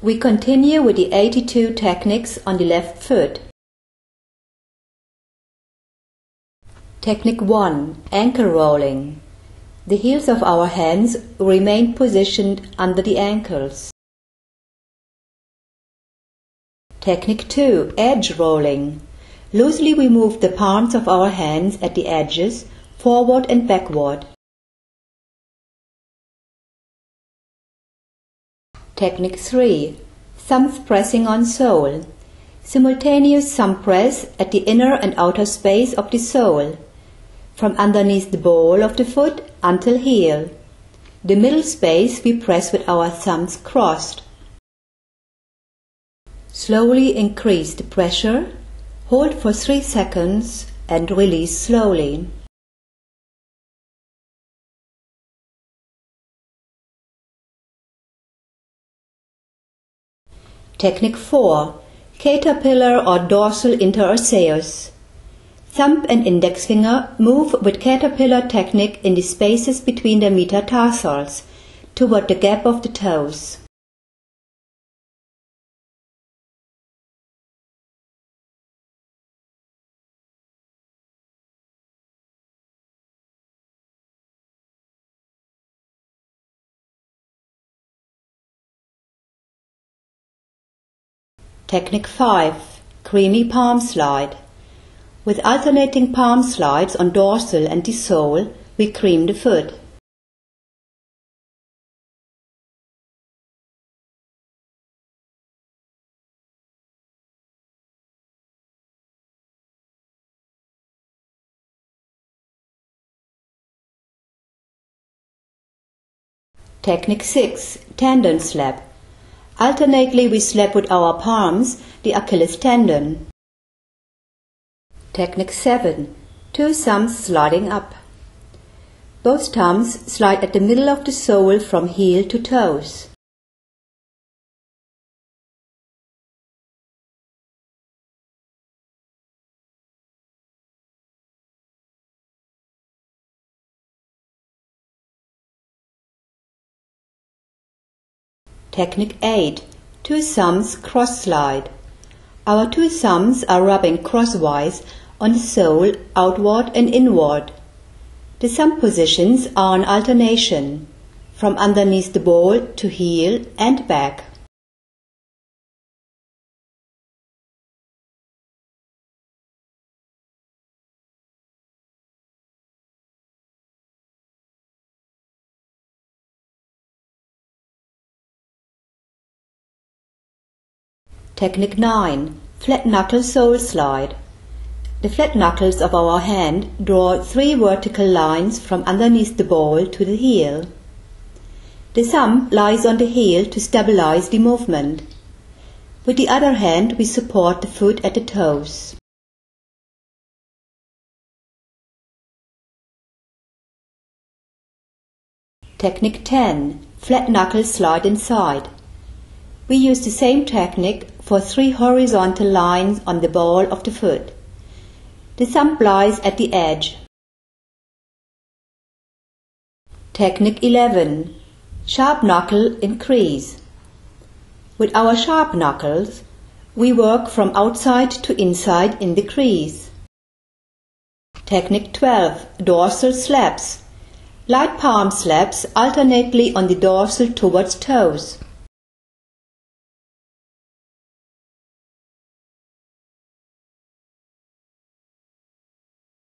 We continue with the 82 techniques on the left foot. Technique 1 Ankle rolling. The heels of our hands remain positioned under the ankles. Technique 2 Edge rolling. Loosely we move the palms of our hands at the edges forward and backward. Technique 3 Thumb pressing on sole. Simultaneous thumb press at the inner and outer space of the sole, from underneath the ball of the foot until heel. The middle space we press with our thumbs crossed. Slowly increase the pressure, hold for 3 seconds and release slowly. Technique 4 Caterpillar or dorsal interosseous. Thumb and index finger move with caterpillar technique in the spaces between the metatarsals toward the gap of the toes. Technique 5 Creamy Palm Slide. With alternating palm slides on dorsal and sole, we cream the foot. Technique 6 Tendon Slap. Alternately we slap with our palms the Achilles tendon. Technique 7. Two thumbs sliding up. Both thumbs slide at the middle of the sole from heel to toes. Technique 8. Two thumbs cross slide. Our two thumbs are rubbing crosswise on the sole outward and inward. The thumb positions are on alternation, from underneath the ball to heel and back. Technique 9 Flat knuckle sole slide. The flat knuckles of our hand draw three vertical lines from underneath the ball to the heel. The thumb lies on the heel to stabilize the movement. With the other hand we support the foot at the toes. Technique 10 Flat knuckle slide inside. We use the same technique for three horizontal lines on the ball of the foot. The thumb lies at the edge. Technique 11 Sharp knuckle in crease. With our sharp knuckles, we work from outside to inside in the crease. Technique 12 Dorsal slaps. Light palm slaps alternately on the dorsal towards toes.